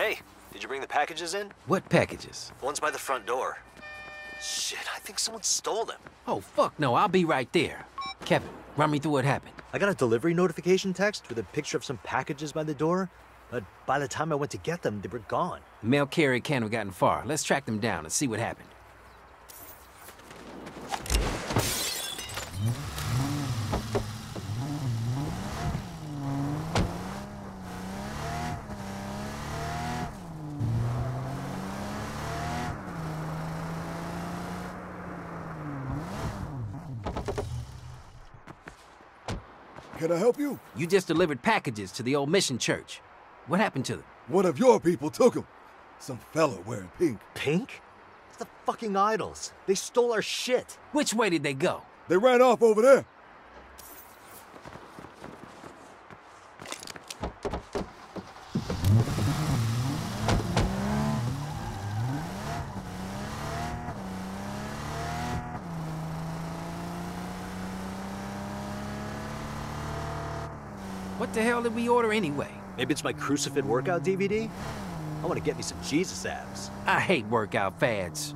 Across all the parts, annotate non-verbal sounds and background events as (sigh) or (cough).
Hey, did you bring the packages in? What packages? The ones by the front door. Shit, I think someone stole them. Oh, fuck no, I'll be right there. Kevin, run me through what happened. I got a delivery notification text with a picture of some packages by the door, but by the time I went to get them, they were gone. Mail carrier can't have gotten far. Let's track them down and see what happened. Can I help you? You just delivered packages to the old mission church. What happened to them? One of your people took them. Some fella wearing pink. Pink? It's the fucking idols. They stole our shit. Which way did they go? They ran off over there. The hell did we order anyway? Maybe it's my Crucifit workout DVD? I want to get me some Jesus abs. I hate workout fads.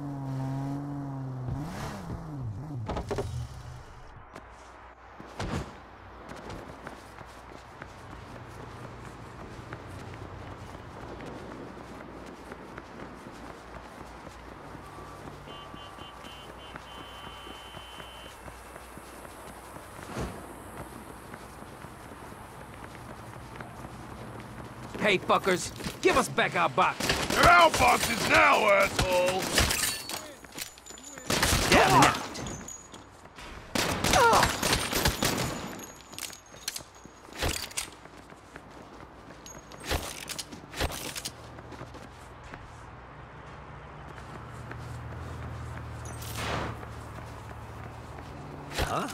Fuckers, give us back our box. They're our boxes now, asshole! Down and out. Huh?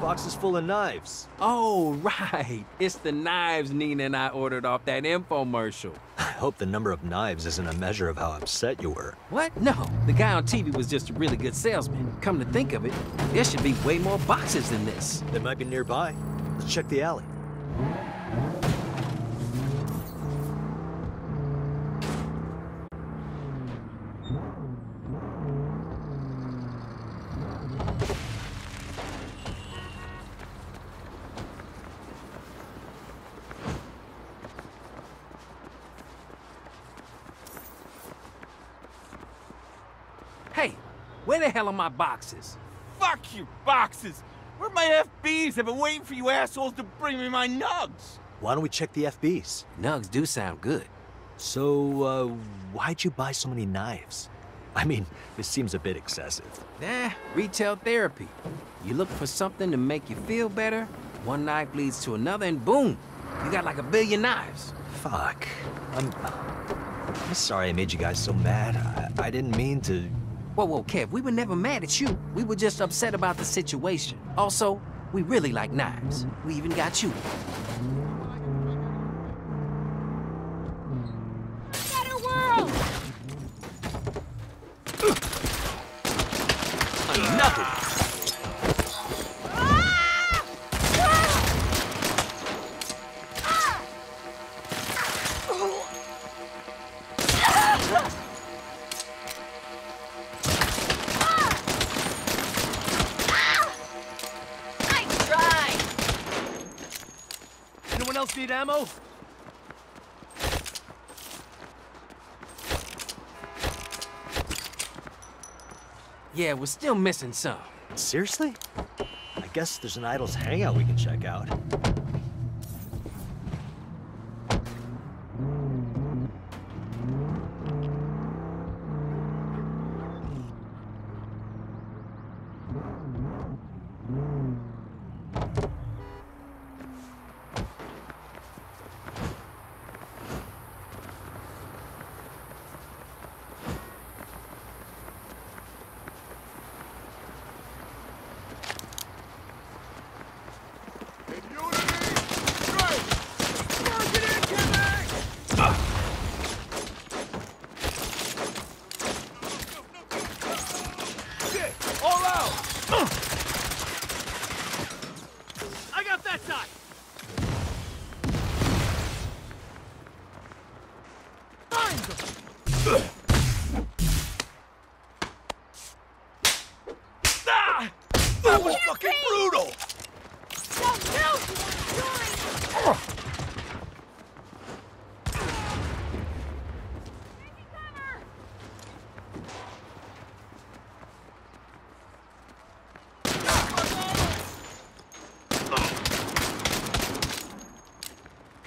Box is full of knives. Oh, right. It's the knives Neenah and I ordered off that infomercial. I hope the number of knives isn't a measure of how upset you were. What? No. The guy on TV was just a really good salesman. Come to think of it, there should be way more boxes than this. They might be nearby. Let's check the alley. Hey, where the hell are my boxes? Fuck your boxes! Where my FBs? I've been waiting for you assholes to bring me my nugs! Why don't we check the FBs? Nugs do sound good. So, uh, why'd you buy so many knives? I mean, this seems a bit excessive. Eh, retail therapy. You look for something to make you feel better, one knife leads to another, and boom, you got like a billion knives. Fuck. I'm. I'm sorry I made you guys so mad. I, I didn't mean to. Whoa, whoa, Kev, we were never mad at you. We were just upset about the situation. Also, we really like knives. We even got you. Yeah, we're still missing some. Seriously? I guess there's an Idols hangout we can check out.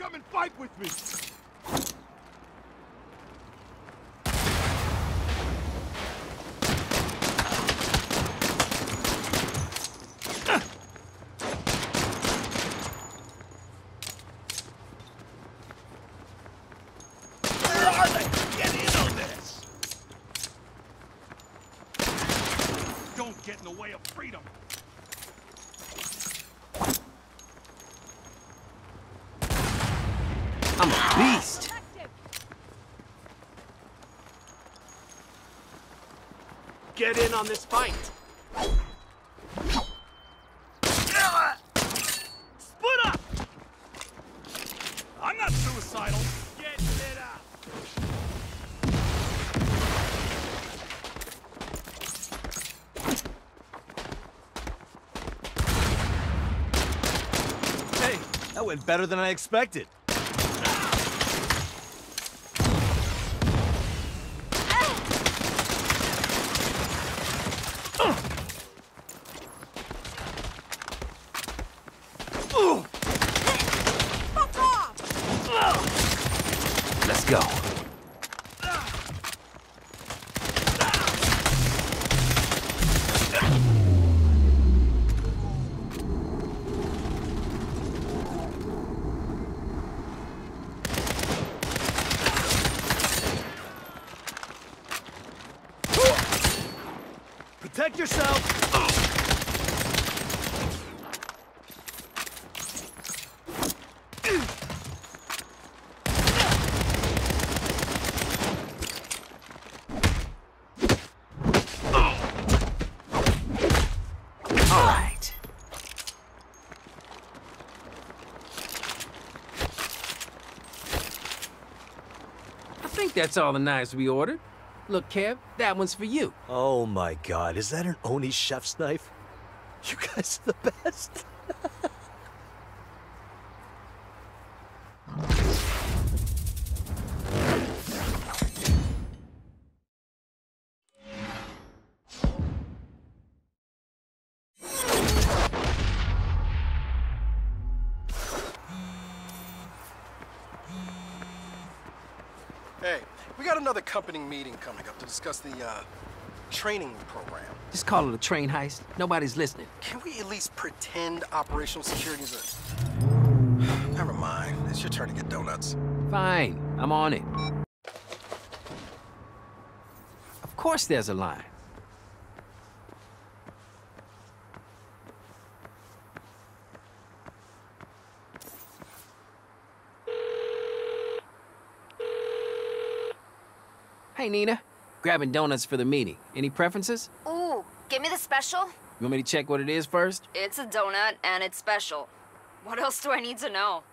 Come and fight with me! Get in on this fight! Split up! I'm not suicidal! Get lit up! Hey, that went better than I expected. Let's go. Protect yourself! All right. I that's all the knives we ordered. Look, Kev, that one's for you. Oh my god, is that an Oni chef's knife? You guys are the best. Discuss the uh, training program. Just call it a train heist. Nobody's listening. Can we at least pretend operational security is a... Never mind. It's your turn to get donuts. Fine, I'm on it. Of course there's a line. Hey, Neenah. Grabbing donuts for the meeting. Any preferences? Ooh, give me the special. You want me to check what it is first? It's a donut and it's special. What else do I need to know?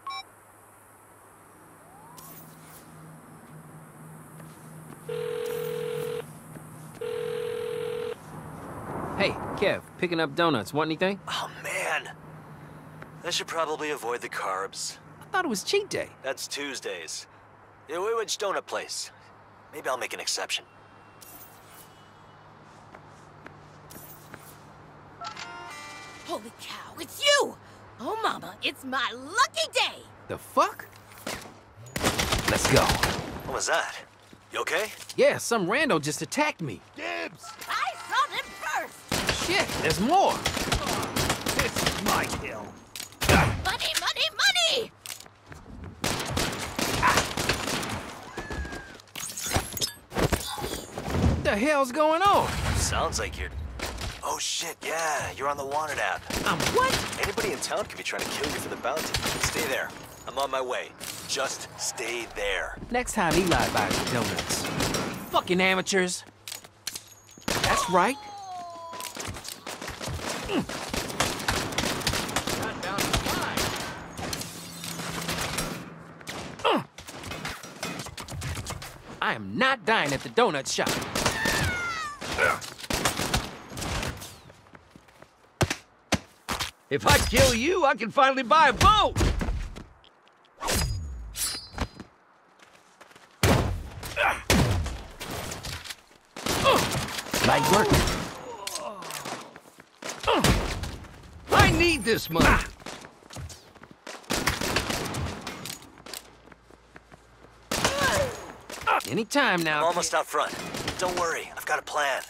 Hey, Kev, picking up donuts. Want anything? Oh man. I should probably avoid the carbs. I thought it was cheat day. That's Tuesdays. Yeah, wh- which donut place? Maybe I'll make an exception. Holy cow, it's you! Oh, Mama, it's my lucky day! The fuck? Let's go. What was that? You okay? Yeah, some rando just attacked me. Gibbs! I saw them first! Shit, there's more. This is my kill. Money, money, money! What the hell's going on? Sounds like you're. Oh shit, yeah, you're on the wanted app. I'm what? Anybody in town could be trying to kill you for the bounty. Stay there. I'm on my way. Just stay there. Next time Eli buys the donuts. Fucking amateurs. That's right. Uh. I am not dying at the donut shop. If I kill you, I can finally buy a boat! Nice work. I need this money. Any time now. I'm almost out front. Don't worry, I've got a plan.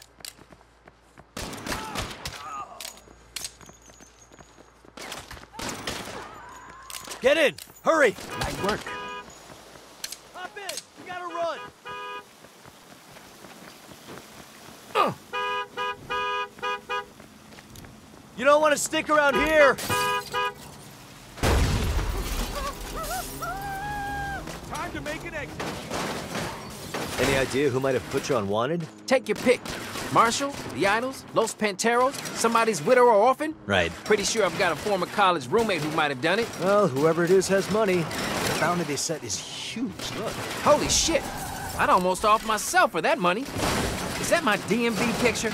Get in! Hurry! Light work. Hop in! We gotta run! You don't want to stick around here! Time to make an exit. Any idea who might have put you on wanted? Take your pick. Marshall, the Idols, Los Panteros, somebody's widow or orphan? Right. Pretty sure I've got a former college roommate who might have done it. Well, whoever it is has money. The bounty they set is huge. Look. Holy shit! I'd almost off myself for that money. Is that my DMV picture?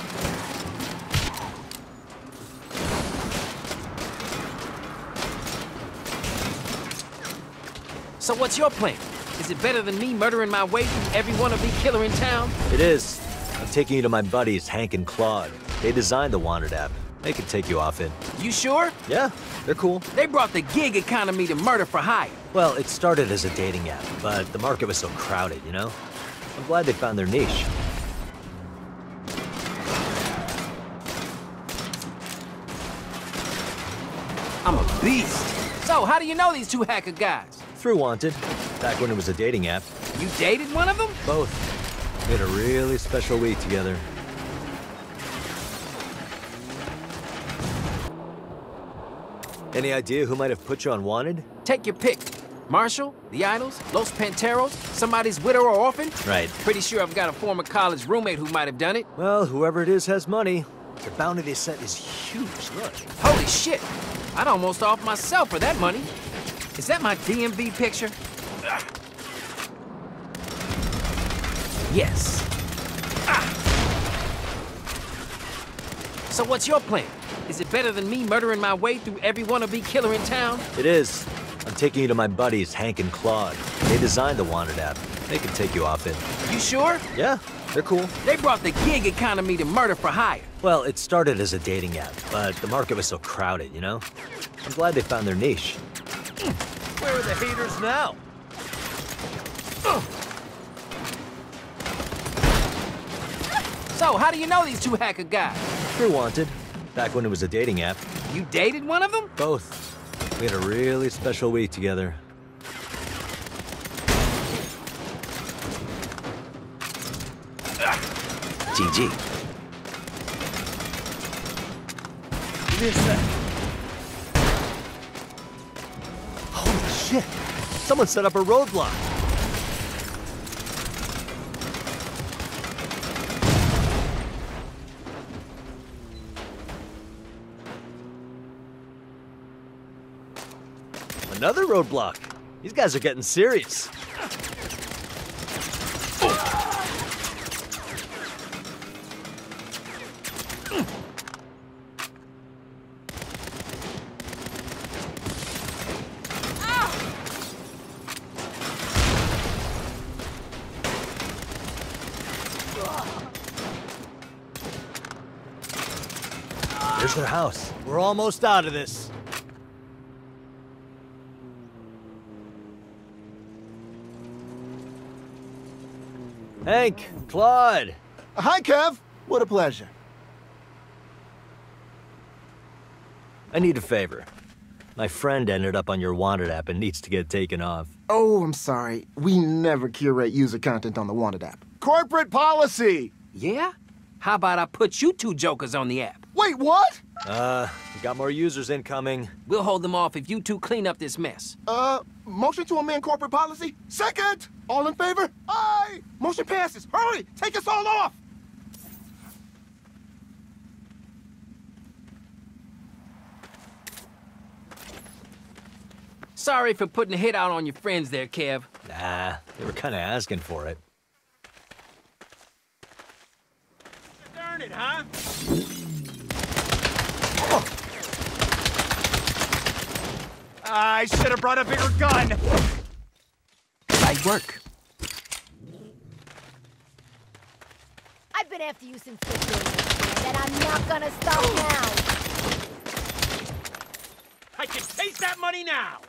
So what's your plan? Is it better than me murdering my way through every one of wannabe killer in town? It is. I'm taking you to my buddies, Hank and Claude. They designed the Wanted app. They can take you off it. You sure? Yeah, they're cool. They brought the gig economy to murder for hire. Well, it started as a dating app, but the market was so crowded, you know? I'm glad they found their niche. I'm a beast. So, how do you know these two hacker guys? Through Wanted, back when it was a dating app. You dated one of them? Both. We had a really special week together. Any idea who might have put you on Wanted? Take your pick. Marshall, the Idols, Los Panteros, somebody's widow or orphan? Right. Pretty sure I've got a former college roommate who might have done it. Well, whoever it is has money. The bounty they set is huge. Look. Holy shit! I'd almost off myself for that money. Is that my DMV picture? Yes. Ah. So what's your plan? Is it better than me murdering my way through every wannabe killer in town? It is. I'm taking you to my buddies, Hank and Claude. They designed the Wanted app. They can take you off it. You sure? Yeah, they're cool. They brought the gig economy to murder for hire. Well, it started as a dating app, but the market was so crowded, you know? I'm glad they found their niche. Where are the haters now? So, how do you know these two hacker guys? Through Wanted, back when it was a dating app. You dated one of them? Both. We had a really special week together. GG. Give me a sec. Holy shit! Someone set up a roadblock. Another roadblock. These guys are getting serious. There's their house. We're almost out of this. Hank, Claude. Hi, Kev. What a pleasure. I need a favor. My friend ended up on your Wanted app and needs to get taken off. Oh, I'm sorry. We never curate user content on the Wanted app. Corporate policy! Yeah? How about I put you two jokers on the app? Wait, what? Uh, we got more users incoming. We'll hold them off if you two clean up this mess. Uh, motion to amend corporate policy? Second! All in favor? Aye! Motion passes. Hurry! Take us all off! Sorry for putting a hit out on your friends there, Kev. Nah, they were kind of asking for it. Darn it, huh? I should have brought a bigger gun. Light work. I've been after you since the beginning, and I'm not gonna stop now. I can taste that money now.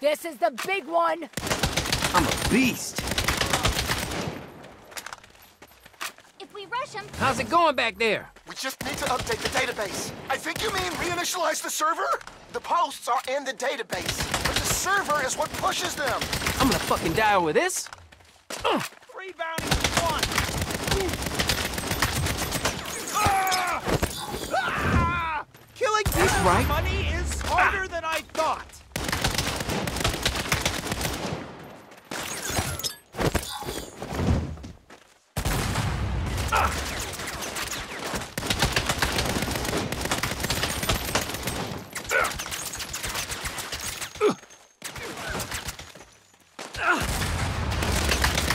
This is the big one. I'm a beast. If we rush him, How's it going back there? We just need to update the database. I think you mean reinitialize the server? The posts are in the database, but the server is what pushes them. I'm gonna fucking die over this. Three bounties in one. Ah! Ah! Killing That's people right. money is harder than I thought.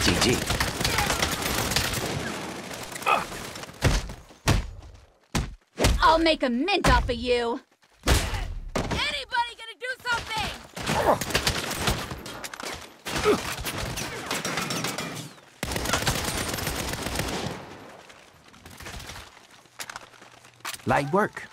GG. I'll make a mint off of you. Anybody gonna do something? Light work.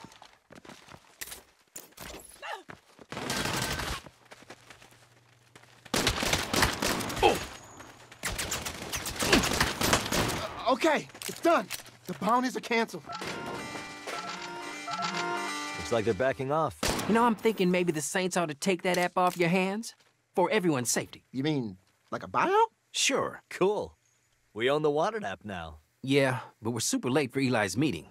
Okay, it's done. The bounties are canceled. Looks like they're backing off. You know, I'm thinking maybe the Saints ought to take that app off your hands for everyone's safety. You mean like a buyout? Sure. Cool. We own the Wanted app now. Yeah, but we're super late for Eli's meeting.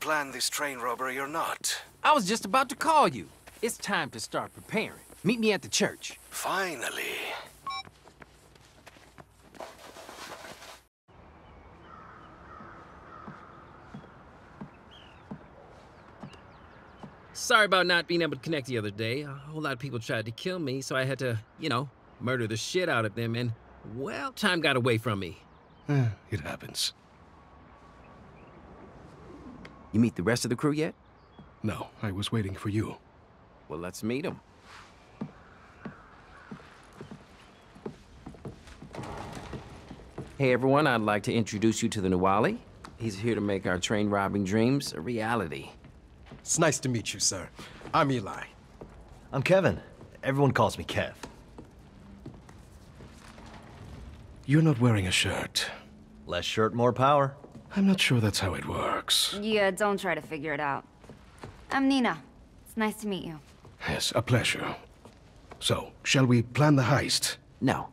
We plan this train robbery or not? I was just about to call you. It's time to start preparing. Meet me at the church. Finally. Sorry about not being able to connect the other day. A whole lot of people tried to kill me, so I had to, you know, murder the shit out of them, and, well, time got away from me. it happens. You meet the rest of the crew yet? No, I was waiting for you. Well, let's meet them. Hey, everyone, I'd like to introduce you to the Nahualli. He's here to make our train robbing dreams a reality. It's nice to meet you, sir. I'm Eli. I'm Kevin. Everyone calls me Kev. You're not wearing a shirt. Less shirt, more power. I'm not sure that's how it works. Yeah, don't try to figure it out. I'm Neenah. It's nice to meet you. Yes, a pleasure. So, shall we plan the heist? No.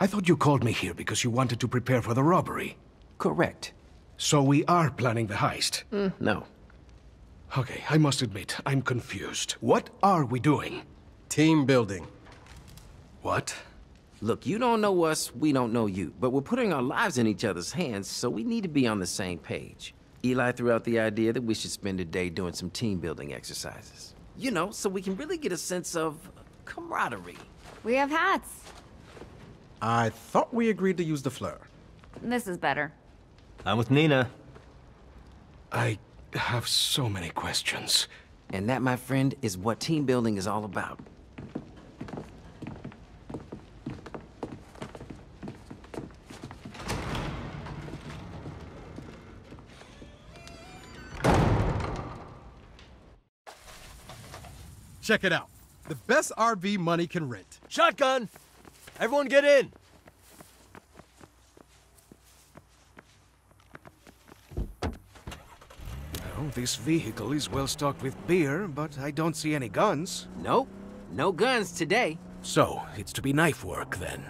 I thought you called me here because you wanted to prepare for the robbery. Correct. So we are planning the heist. Mm, no. Okay, I must admit, I'm confused. What are we doing? Team building. What? Look, you don't know us, we don't know you, but we're putting our lives in each other's hands, so we need to be on the same page. Eli threw out the idea that we should spend a day doing some team building exercises. You know, so we can really get a sense of camaraderie. We have hats. I thought we agreed to use the fleur. This is better. I'm with Neenah. I have so many questions. And that, my friend, is what team building is all about. Check it out. The best RV money can rent. Shotgun! Everyone get in! Well, this vehicle is well stocked with beer, but I don't see any guns. Nope, no guns today. So, it's to be knife work then.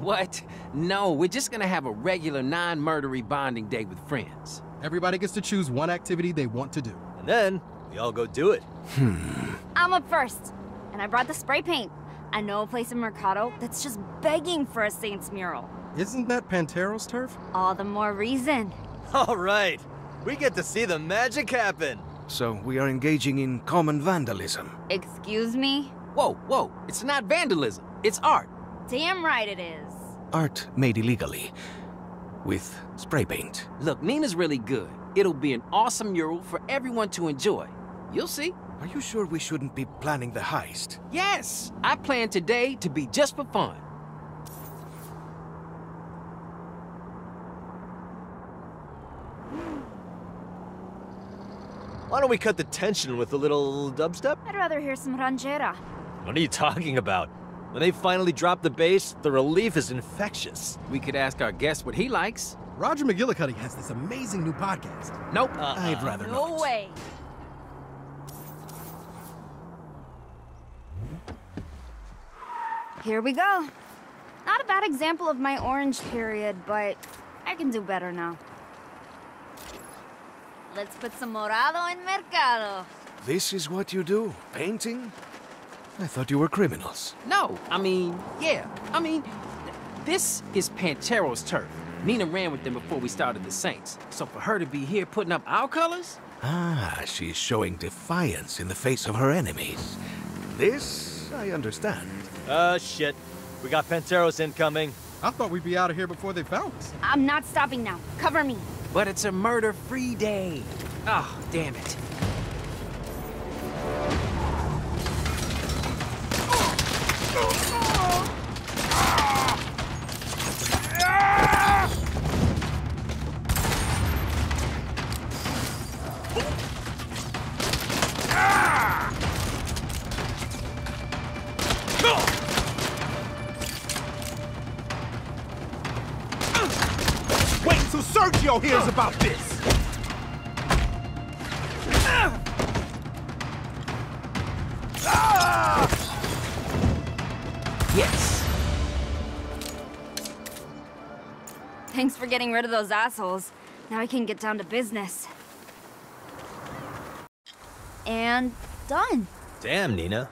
What? No, we're just gonna have a regular non-murdery bonding day with friends. Everybody gets to choose one activity they want to do. And then, we all go do it. Hmm. I'm up first. And I brought the spray paint. I know a place in Mercado that's just begging for a Saints mural. Isn't that Pantero's turf? All the more reason. (laughs) All right. We get to see the magic happen. So, we are engaging in common vandalism. Excuse me? Whoa, whoa, it's not vandalism, it's art. Damn right it is. Art made illegally. with spray paint. Look, Neenah's really good. It'll be an awesome mural for everyone to enjoy. You'll see. Are you sure we shouldn't be planning the heist? Yes, I plan today to be just for fun. Why don't we cut the tension with a little dubstep? I'd rather hear some ranchera. What are you talking about? When they finally drop the bass, the relief is infectious. We could ask our guest what he likes. Roger McGillicuddy has this amazing new podcast. Nope. Uh-uh. I'd rather No not. way. Here we go. Not a bad example of my orange period, but I can do better now. Let's put some morado in mercado. This is what you do? Painting? I thought you were criminals. No, I mean, yeah. I mean, th- this is Pantero's turf. Neenah ran with them before we started the Saints. So for her to be here putting up our colors? Ah, she's showing defiance in the face of her enemies. This, I understand. Uh, shit. We got Panteros incoming. I thought we'd be out of here before they found us. I'm not stopping now. Cover me. But it's a murder-free day. Oh, damn it. (laughs) till Sergio hears about this! Yes. Thanks for getting rid of those assholes. Now I can get down to business. And done. Damn, Neenah.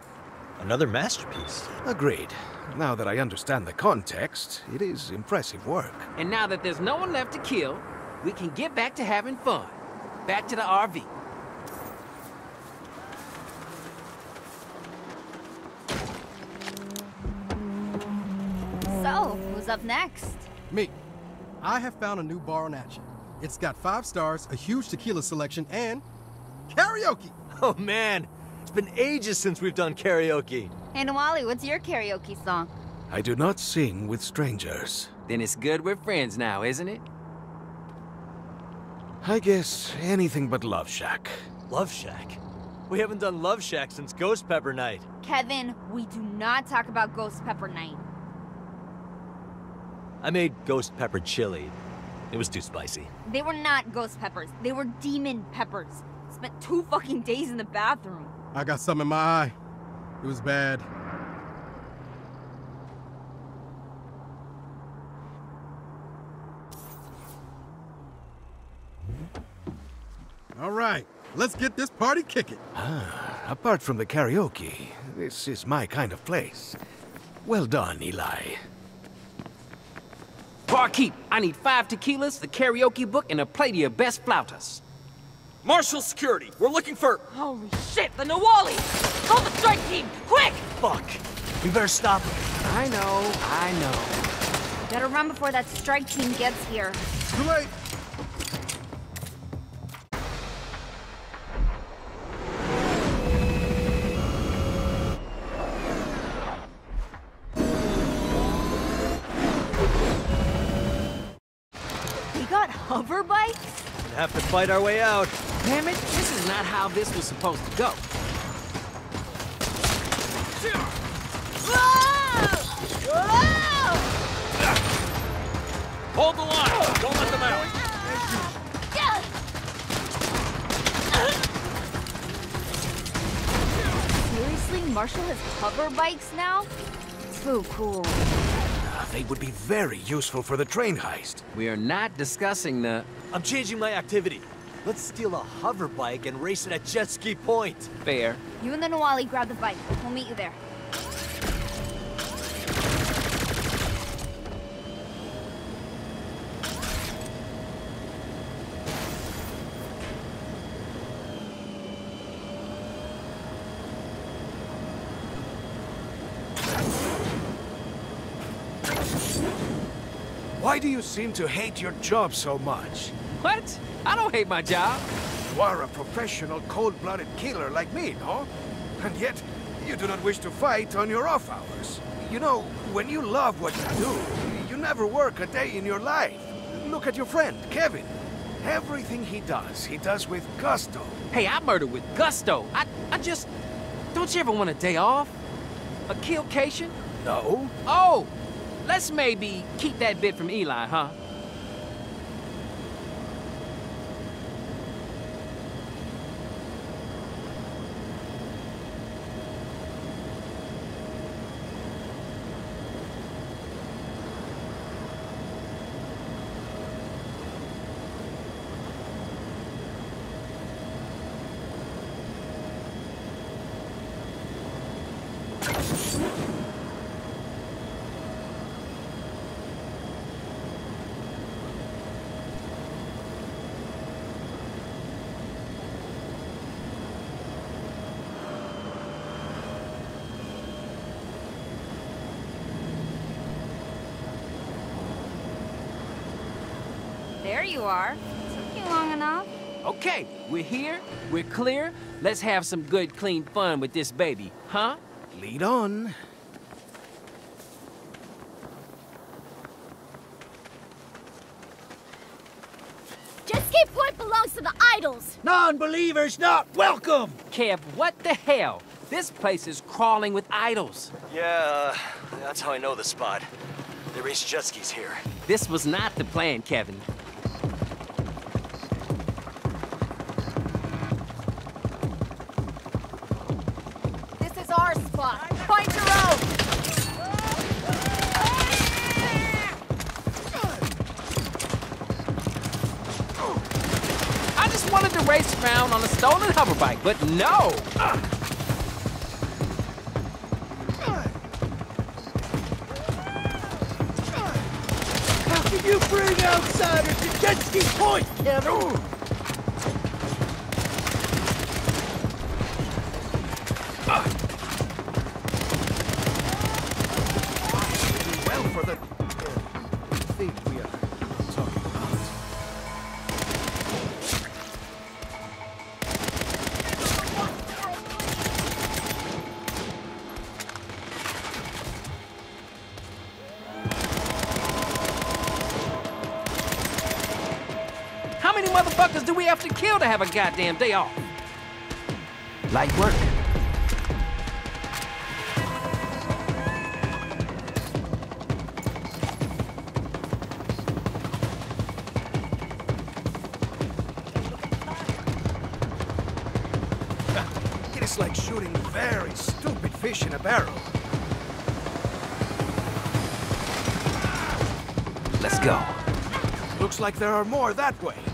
Another masterpiece. Agreed. Now that I understand the context, it is impressive work. And now that there's no one left to kill, we can get back to having fun. Back to the RV. So, who's up next? Me. I have found a new bar on action. It's got five stars, a huge tequila selection, and karaoke. (laughs) Oh, man. It's been ages since we've done karaoke. Hey, Nahualli, what's your karaoke song? I do not sing with strangers. Then it's good we're friends now, isn't it? I guess anything but Love Shack. Love Shack. We haven't done Love Shack since Ghost Pepper Night. Kevin, we do not talk about Ghost Pepper Night. I made Ghost Pepper chili. It was too spicy. They were not ghost peppers. They were demon peppers. Spent two fucking days in the bathroom. I got some in my eye. It was bad. All right, let's get this party kicking. Ah, apart from the karaoke, this is my kind of place. Well done, Eli. Barkeep, I need five tequilas, the karaoke book, and a plate of your best flautas. Marshall security, we're looking for... Holy shit, the Nahualli! Call the strike team, quick! Fuck. We better stop him. I know, I know. Better run before that strike team gets here. Too late. Have to fight our way out. Damn it, this is not how this was supposed to go. Hold the line! Don't let them out! Seriously, Marshall has hover bikes now? So cool. Ah, They would be very useful for the train heist. We are not discussing the... I'm changing my activity. Let's steal a hover bike and race it at Jet Ski Point. Fair. You and the Nahualli grab the bike. We'll meet you there. You seem to hate your job so much? What? I don't hate my job. You are a professional, cold-blooded killer like me, no? And yet, you do not wish to fight on your off hours. You know, when you love what you do, you never work a day in your life. Look at your friend, Kevin. Everything he does, he does with gusto. Hey, I murder with gusto. I, I just... Don't you ever want a day off? A killcation? No. Oh! Let's maybe keep that bit from Eli, huh? There you are. Took you long enough. Okay, we're here, we're clear. Let's have some good, clean fun with this baby, huh? Lead on. Jet ski point belongs to the idols. Non-believers not welcome! Kev, what the hell? This place is crawling with idols. Yeah, uh, that's how I know the spot. They race jet skis here. This was not the plan, Kevin. Wanted to race around on a stolen hoverbike, but no! How can you bring outsiders to jet ski point, Kevin? Well to kill to have a goddamn day off? Light work. It is like shooting very stupid fish in a barrel. Let's go. Looks like there are more that way.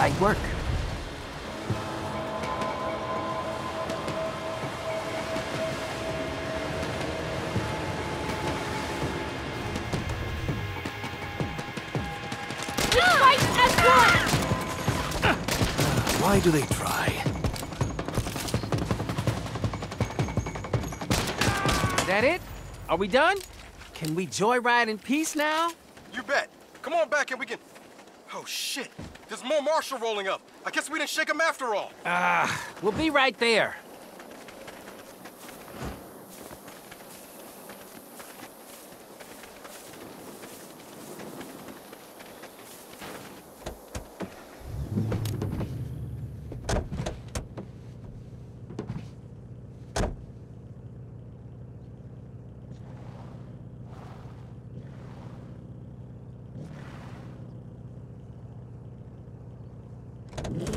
Light work. We fight as one. Why do they try? Is That it? Are we done? Can we joyride in peace now? You bet. Come on back and we can... Oh, shit. There's more Marshall rolling up. I guess we didn't shake him after all. Ah, we'll be right there. We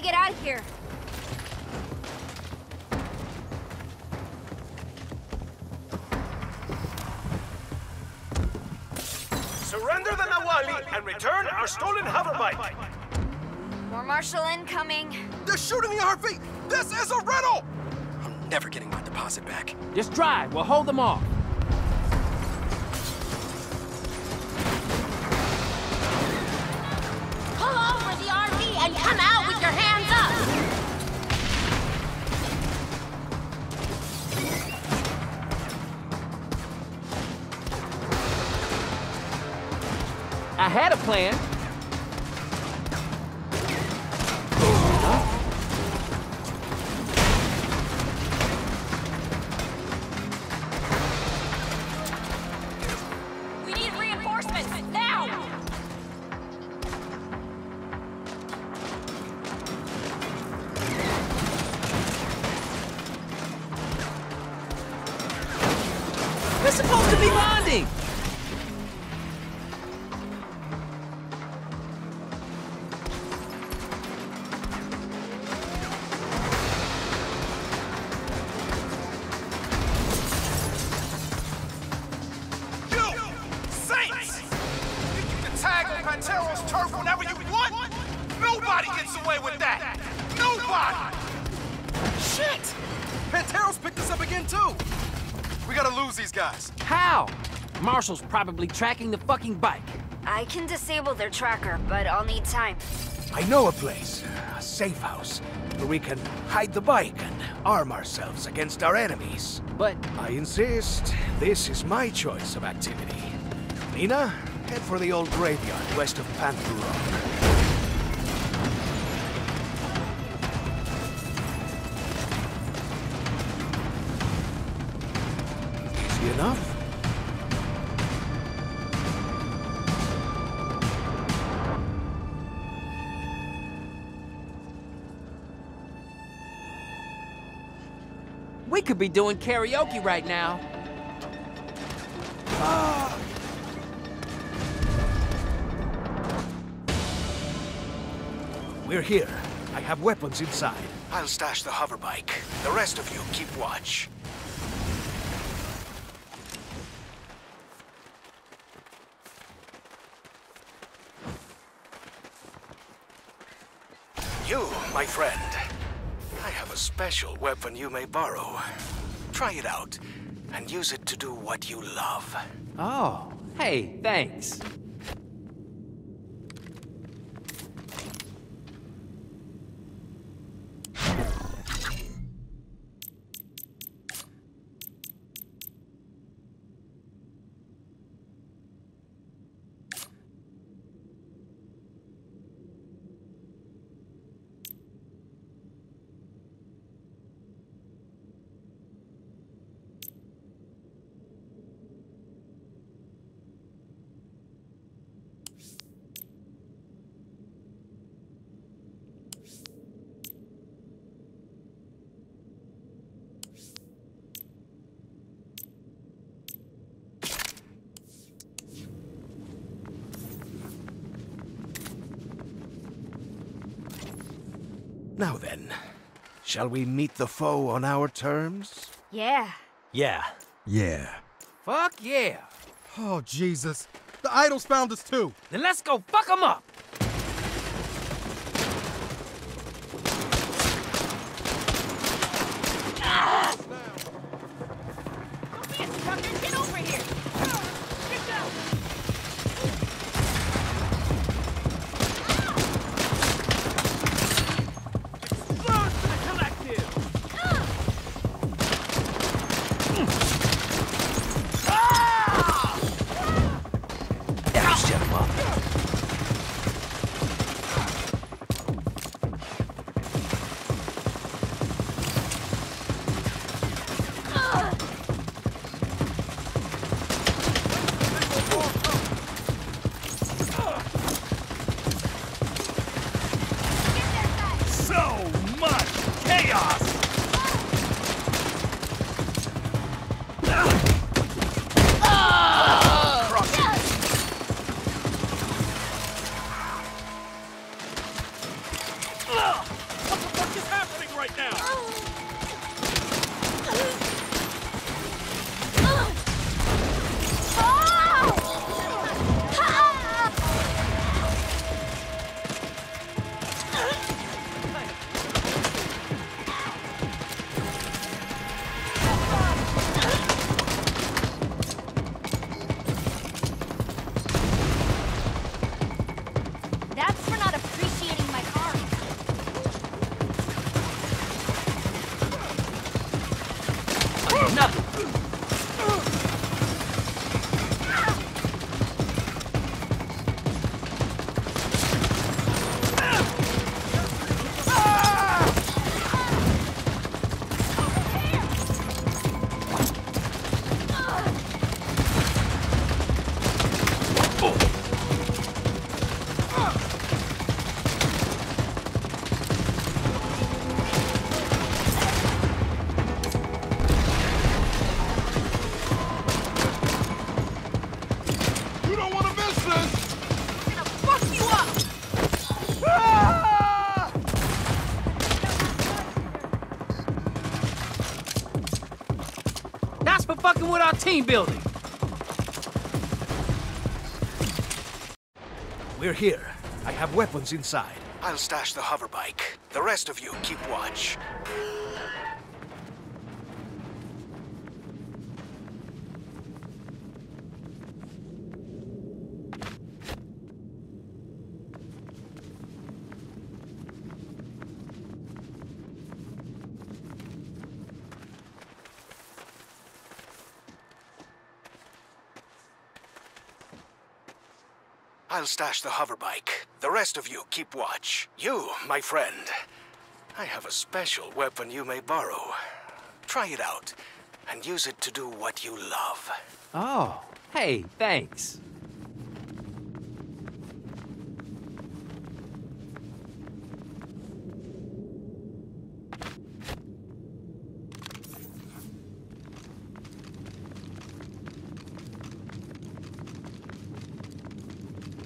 gotta get out of here. Surrender the Nahualli and return our stolen hoverbike. More Marshall incoming. They're shooting the RV! This is a riddle! I'm never getting my deposit back. Just drive. We'll hold them off. Marshall's probably tracking the fucking bike. I can disable their tracker, but I'll need time. I know a place, a safe house, where we can hide the bike and arm ourselves against our enemies. But I insist, this is my choice of activity. Neenah, head for the old graveyard west of Panther Rock. We could be doing karaoke right now. We're here. I have weapons inside. I'll stash the hoverbike. The rest of you keep watch. You, my friend. Special weapon you may borrow. Try it out, and use it to do what you love. Oh, hey, thanks. Now then, shall we meet the foe on our terms? Yeah. Yeah. Yeah. Fuck yeah. Oh, Jesus. The idols found us too. Then let's go fuck them up. For fucking with our team building. We're here. I have weapons inside. I'll stash the hoverbike. The rest of you keep watch. I'll stash the hoverbike. The rest of you keep watch. You, my friend, I have a special weapon you may borrow. Try it out and use it to do what you love. Oh, hey, thanks.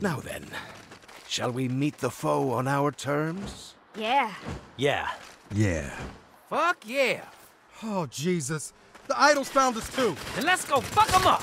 Now then, shall we meet the foe on our terms? Yeah. Yeah. Yeah. Fuck yeah. Oh, Jesus. The idols found us too. Then let's go fuck them up.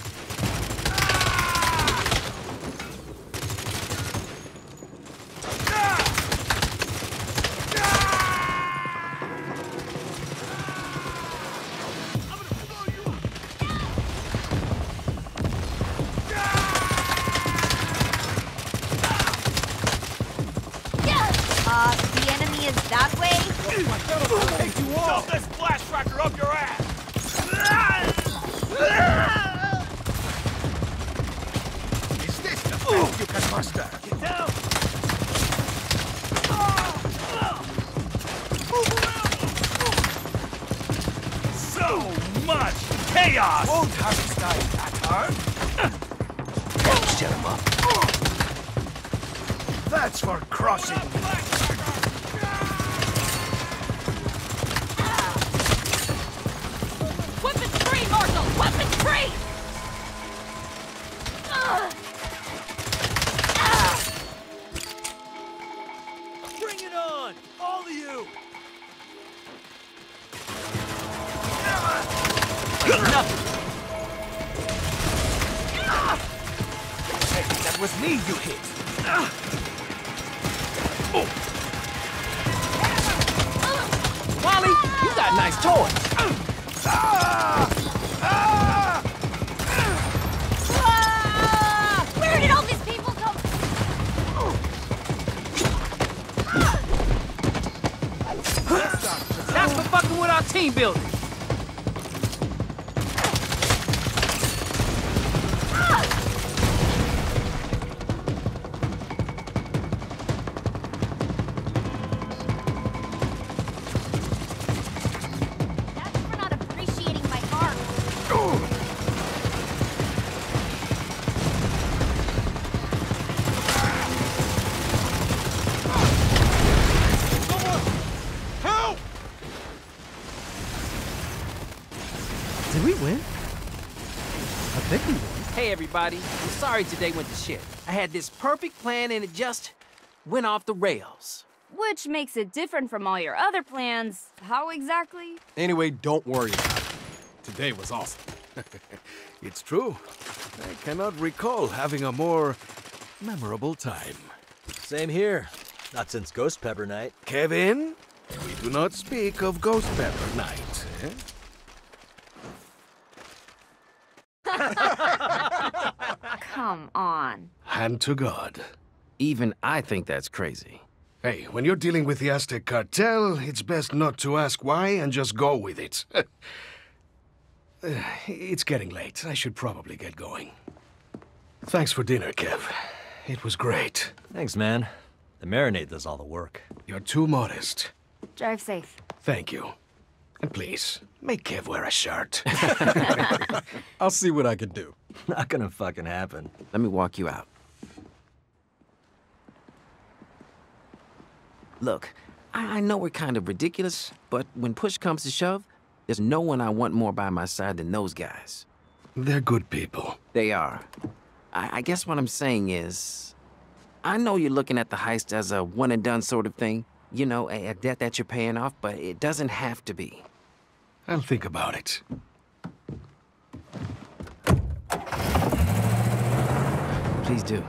Got nice toys. Ah! Where did all these people come That's for fucking with our team building. Everybody. I'm sorry today went to shit. I had this perfect plan and it just went off the rails. Which makes it different from all your other plans. How exactly? Anyway, don't worry about it. Today was awesome. (laughs) It's true. I cannot recall having a more memorable time. Same here. Not since Ghost Pepper Night. Kevin, we do not speak of Ghost Pepper Night. Eh? (laughs) Come on. Hand to God. Even I think that's crazy. Hey, when you're dealing with the Aztec cartel, it's best not to ask why and just go with it. (laughs) It's getting late. I should probably get going. Thanks for dinner, Kev. It was great. Thanks, man. The marinade does all the work. You're too modest. Drive safe. Thank you. And please, make Kev wear a shirt. (laughs) I'll see what I can do. Not gonna fucking happen. Let me walk you out. Look, I I know we're kind of ridiculous, but when push comes to shove, there's no one I want more by my side than those guys. They're good people. They are. I, I guess what I'm saying is, I know you're looking at the heist as a one and done sort of thing, you know, a, a debt that you're paying off, but it doesn't have to be. I'll think about it. Please do.